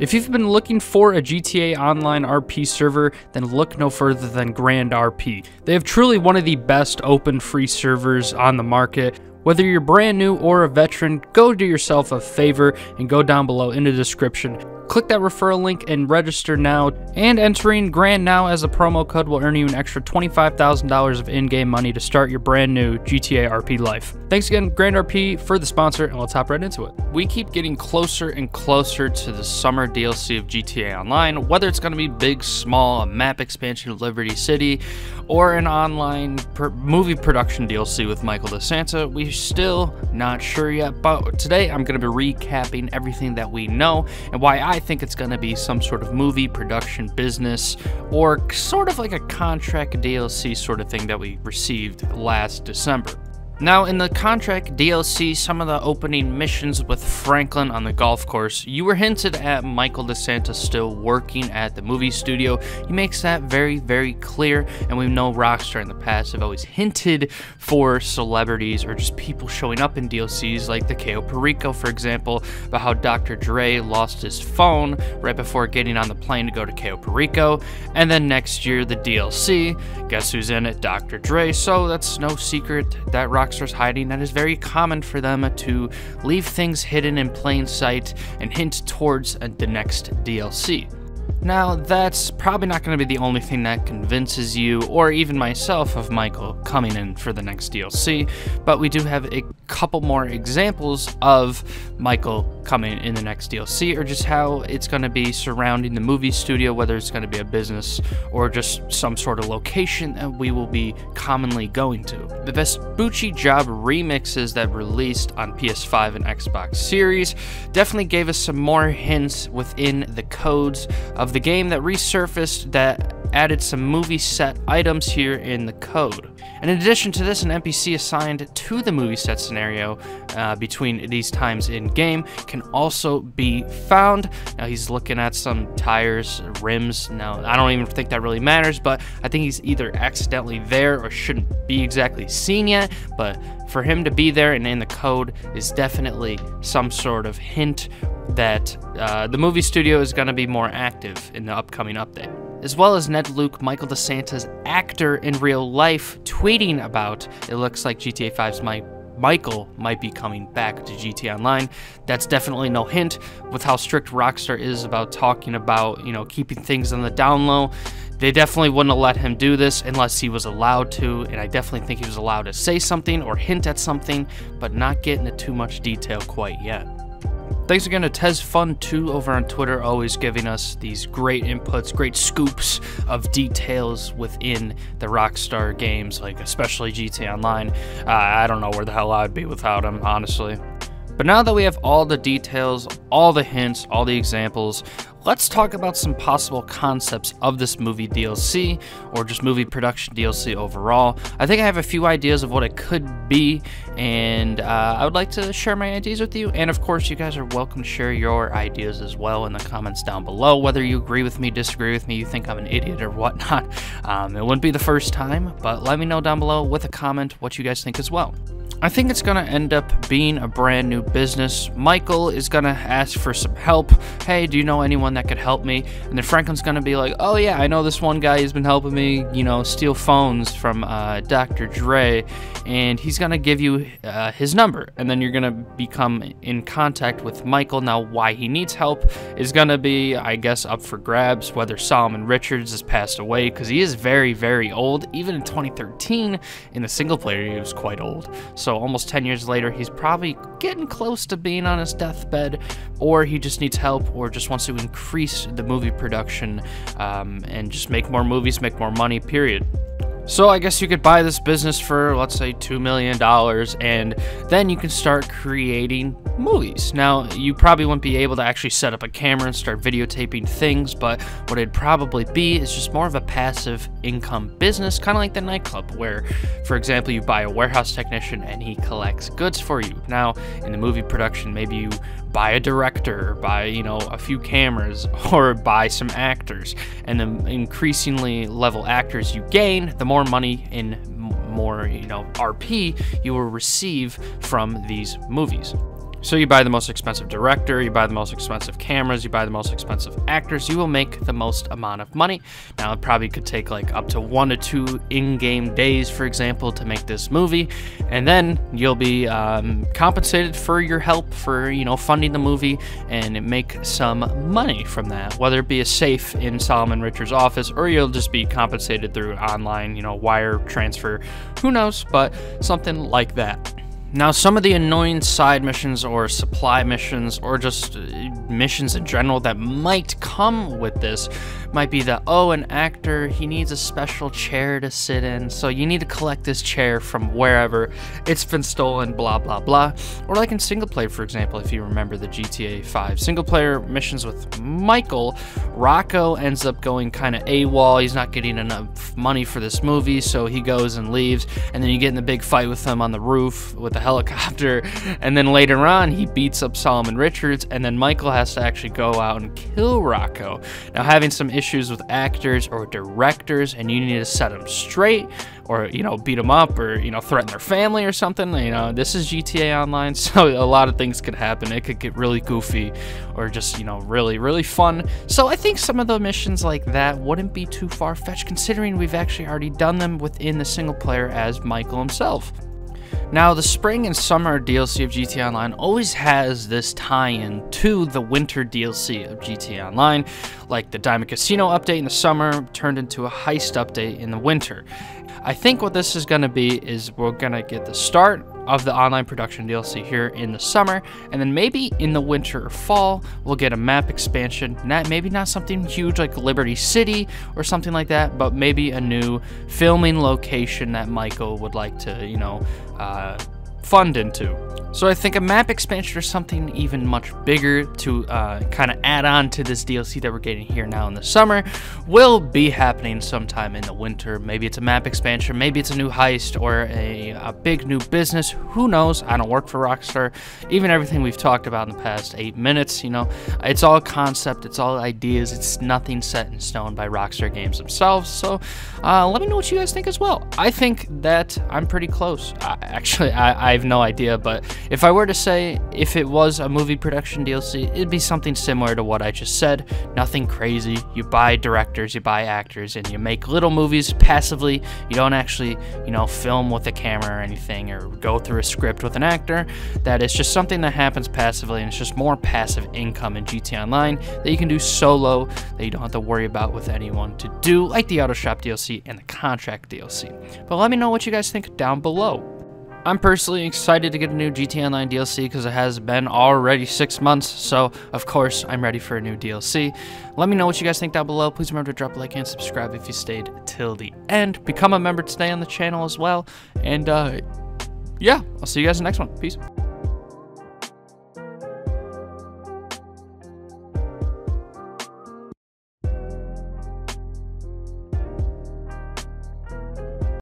If you've been looking for a GTA Online RP server, then look no further than Grand RP. They have truly one of the best open free servers on the market. Whether you're brand new or a veteran, go do yourself a favor and go down below in the description. Click that referral link and register now. And entering Grand Now as a promo code will earn you an extra $25,000 of in game money to start your brand new GTA RP life. Thanks again, Grand RP, for the sponsor, and let's hop right into it. We keep getting closer and closer to the summer DLC of GTA Online, whether it's going to be big, small, a map expansion of Liberty City, or an online movie production DLC with Michael DeSanta. We're still not sure yet, but today I'm going to be recapping everything that we know and why I think it's going to be some sort of movie production business or sort of like a contract DLC sort of thing that we received last December. Now, in the contract DLC, some of the opening missions with Franklin on the golf course, you were hinted at Michael DeSanta still working at the movie studio. He makes that very, very clear, and we know Rockstar in the past have always hinted for celebrities or just people showing up in DLCs, like the Cayo Perico, for example, about how Dr. Dre lost his phone right before getting on the plane to go to Cayo Perico, and then next year, the DLC, guess who's in it? Dr. Dre, so that's no secret that Rockstar Hiding, that is very common for them to leave things hidden in plain sight and hint towards the next DLC. Now, that's probably not going to be the only thing that convinces you, or even myself, of Michael coming in for the next DLC, but we do have a couple more examples of Michael coming in the next DLC, or just how it's going to be surrounding the movie studio, whether it's going to be a business or just some sort of location that we will be commonly going to. The Vespucci Job remixes that released on PS5 and Xbox Series definitely gave us some more hints within the codes of of the game that resurfaced that added some movie set items here in the code. And in addition to this, an NPC assigned to the movie set scenario uh, between these times in game can also be found. Now he's looking at some tires, rims. Now I don't even think that really matters, but I think he's either accidentally there or shouldn't be exactly seen yet. But for him to be there and in the code is definitely some sort of hint that uh, the movie studio is going to be more active in the upcoming update. As well as Ned Luke, Michael DeSanta's actor in real life, tweeting about it looks like GTA 5's Mike. Michael might be coming back to GTA Online. That's definitely no hint with how strict Rockstar is about talking about, you know, keeping things on the down low. They definitely wouldn't have let him do this unless he was allowed to, and I definitely think he was allowed to say something or hint at something, but not get into too much detail quite yet. Thanks again to Tez Fun 2 over on Twitter, always giving us these great inputs, great scoops of details within the Rockstar games, like especially GTA Online. Uh, I don't know where the hell I'd be without him, honestly. But now that we have all the details, all the hints, all the examples, let's talk about some possible concepts of this movie DLC or just movie production DLC overall. I think I have a few ideas of what it could be, and uh, I would like to share my ideas with you. And of course, you guys are welcome to share your ideas as well in the comments down below, whether you agree with me, disagree with me, you think I'm an idiot or whatnot. Um, it wouldn't be the first time, but let me know down below with a comment what you guys think as well. I think it's going to end up being a brand new business. Michael is going to ask for some help. Hey, do you know anyone that could help me? And then Franklin's going to be like, oh, yeah, I know this one guy who's been helping me, you know, steal phones from uh, Dr. Dre. And he's going to give you uh, his number. And then you're going to become in contact with Michael. Now, why he needs help is going to be, I guess, up for grabs, whether Solomon Richards has passed away, because he is very, very old. Even in 2013, in the single player, he was quite old. So so almost 10 years later, he's probably getting close to being on his deathbed, or he just needs help, or just wants to increase the movie production um, and just make more movies, make more money, period. So I guess you could buy this business for, let's say, $2 million, and then you can start creating movies. Now, you probably wouldn't be able to actually set up a camera and start videotaping things, but what it'd probably be is just more of a passive income business, kind of like the nightclub, where, for example, you buy a warehouse technician and he collects goods for you. Now, in the movie production, maybe you buy a director, buy, you know, a few cameras, or buy some actors. And the increasingly level actors you gain, the more money in more, you know, RP you will receive from these movies. So you buy the most expensive director, you buy the most expensive cameras, you buy the most expensive actors, you will make the most amount of money. Now it probably could take like up to one to two in-game days, for example, to make this movie, and then you'll be um, compensated for your help for you know funding the movie and make some money from that, whether it be a safe in Solomon Richards' office or you'll just be compensated through online, you know, wire transfer, who knows, but something like that. Now, some of the annoying side missions or supply missions or just uh, missions in general that might come with this might be that, oh, an actor, he needs a special chair to sit in, so you need to collect this chair from wherever it's been stolen, blah, blah, blah. Or like in single player, for example, if you remember the GTA 5 single player missions with Michael, Rocco ends up going kind of AWOL. He's not getting enough money for this movie, so he goes and leaves, and then you get in the big fight with him on the roof with the helicopter, and then later on, he beats up Solomon Richards, and then Michael has to actually go out and kill Rocco. Now, having some issues with actors or directors and you need to set them straight or you know beat them up or you know threaten their family or something you know this is GTA online so a lot of things could happen. It could get really goofy or just you know really really fun. So I think some of the missions like that wouldn't be too far-fetched considering we've actually already done them within the single player as Michael himself now, the spring and summer DLC of GTA Online always has this tie-in to the winter DLC of GTA Online, like the Diamond Casino update in the summer turned into a heist update in the winter. I think what this is going to be is we're going to get the start of the online production DLC here in the summer, and then maybe in the winter or fall, we'll get a map expansion. Not maybe not something huge like Liberty City or something like that, but maybe a new filming location that Michael would like to, you know, uh, fund into. So I think a map expansion or something even much bigger to uh, kind of add on to this DLC that we're getting here now in the summer will be happening sometime in the winter. Maybe it's a map expansion, maybe it's a new heist or a, a big new business. Who knows? I don't work for Rockstar. Even everything we've talked about in the past eight minutes, you know, it's all concept, it's all ideas, it's nothing set in stone by Rockstar Games themselves. So uh, let me know what you guys think as well. I think that I'm pretty close. Uh, actually, I, I have no idea, but if I were to say if it was a movie production DLC, it'd be something similar to what I just said. Nothing crazy. You buy directors, you buy actors, and you make little movies passively. You don't actually, you know, film with a camera or anything or go through a script with an actor. That is just something that happens passively, and it's just more passive income in GTA Online that you can do solo that you don't have to worry about with anyone to do, like the Auto Shop DLC and the Contract DLC. But let me know what you guys think down below. I'm personally excited to get a new GTA Online DLC because it has been already six months, so of course I'm ready for a new DLC. Let me know what you guys think down below. Please remember to drop a like and subscribe if you stayed till the end. Become a member to stay on the channel as well. And uh, yeah, I'll see you guys in the next one. Peace.